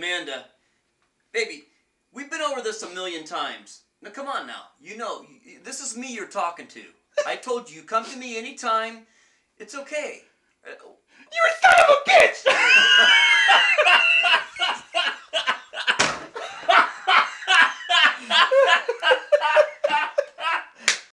Amanda, baby, we've been over this a million times. Now come on now. You know, this is me you're talking to. I told you, come to me anytime. It's okay. You son of a bitch!